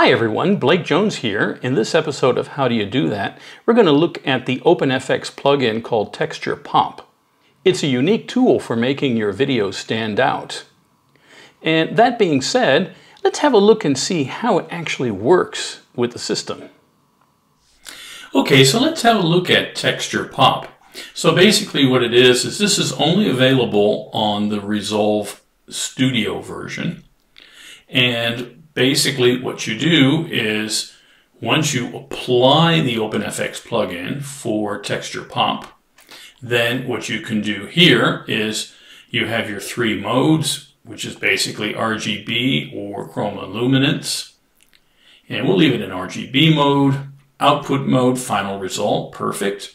Hi everyone, Blake Jones here. In this episode of How Do You Do That, we're going to look at the OpenFX plugin called Texture Pop. It's a unique tool for making your videos stand out. And that being said, let's have a look and see how it actually works with the system. Okay, so let's have a look at Texture Pop. So basically what it is, is this is only available on the Resolve Studio version. And basically what you do is once you apply the OpenFX plugin for Texture Pop, then what you can do here is you have your three modes, which is basically RGB or chroma luminance. And we'll leave it in RGB mode, output mode, final result, perfect.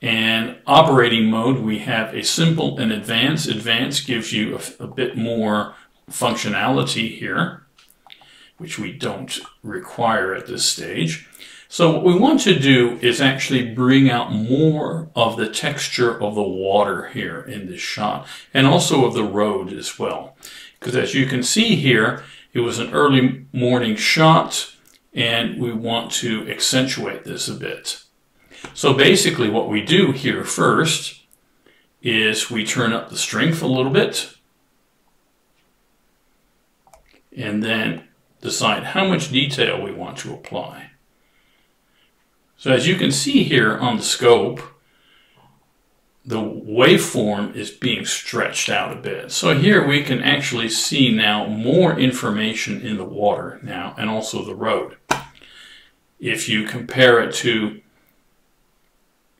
And operating mode, we have a simple and advanced. Advanced gives you a, a bit more functionality here which we don't require at this stage. So what we want to do is actually bring out more of the texture of the water here in this shot and also of the road as well. Because as you can see here, it was an early morning shot and we want to accentuate this a bit. So basically what we do here first is we turn up the strength a little bit and then decide how much detail we want to apply. So as you can see here on the scope, the waveform is being stretched out a bit. So here we can actually see now more information in the water now and also the road. If you compare it to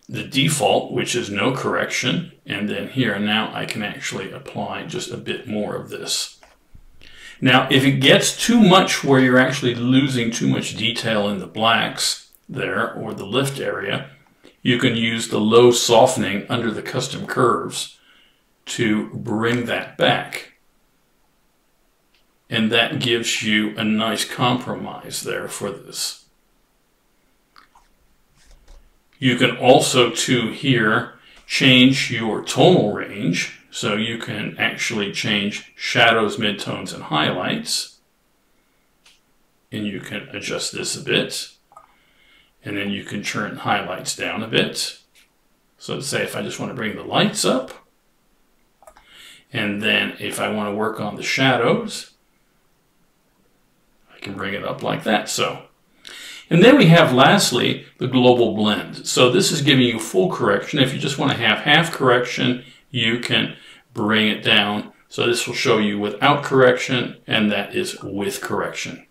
the default, which is no correction, and then here now I can actually apply just a bit more of this. Now, if it gets too much where you're actually losing too much detail in the blacks there or the lift area, you can use the low softening under the custom curves to bring that back. And that gives you a nice compromise there for this. You can also, too, here, change your tonal range so you can actually change shadows, midtones, and highlights. And you can adjust this a bit. And then you can turn highlights down a bit. So say if I just want to bring the lights up. And then if I want to work on the shadows, I can bring it up like that. So, and then we have lastly the global blend. So this is giving you full correction. If you just want to have half correction, you can bring it down. So this will show you without correction, and that is with correction.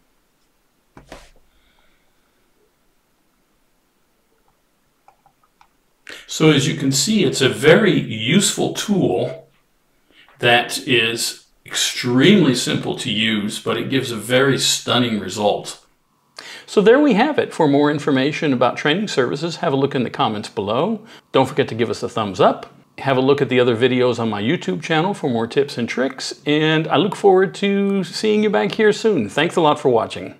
So as you can see, it's a very useful tool that is extremely simple to use, but it gives a very stunning result. So there we have it. For more information about training services, have a look in the comments below. Don't forget to give us a thumbs up have a look at the other videos on my YouTube channel for more tips and tricks, and I look forward to seeing you back here soon. Thanks a lot for watching.